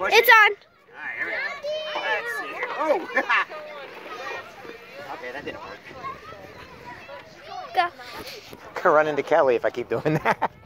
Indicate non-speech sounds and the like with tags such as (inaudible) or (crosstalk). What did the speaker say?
It's it? on. Alright, here we go. Let's see here. Oh! (laughs) okay, that didn't work. Go. Run into Kelly if I keep doing that. (laughs)